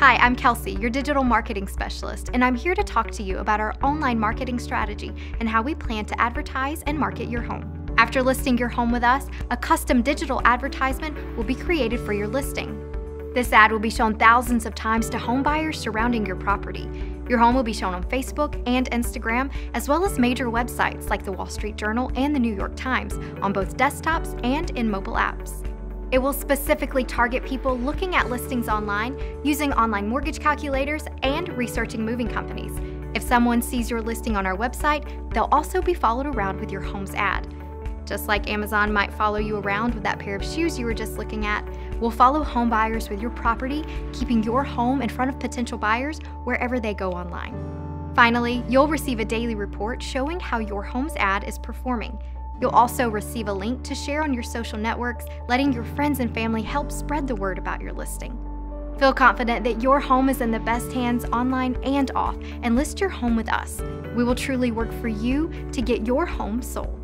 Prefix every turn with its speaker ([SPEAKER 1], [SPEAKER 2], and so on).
[SPEAKER 1] Hi, I'm Kelsey, your digital marketing specialist, and I'm here to talk to you about our online marketing strategy and how we plan to advertise and market your home. After listing your home with us, a custom digital advertisement will be created for your listing. This ad will be shown thousands of times to home buyers surrounding your property. Your home will be shown on Facebook and Instagram, as well as major websites like the Wall Street Journal and the New York Times, on both desktops and in mobile apps. It will specifically target people looking at listings online, using online mortgage calculators, and researching moving companies. If someone sees your listing on our website, they'll also be followed around with your home's ad. Just like Amazon might follow you around with that pair of shoes you were just looking at, we'll follow home buyers with your property, keeping your home in front of potential buyers wherever they go online. Finally, you'll receive a daily report showing how your home's ad is performing. You'll also receive a link to share on your social networks, letting your friends and family help spread the word about your listing. Feel confident that your home is in the best hands online and off, and list your home with us. We will truly work for you to get your home sold.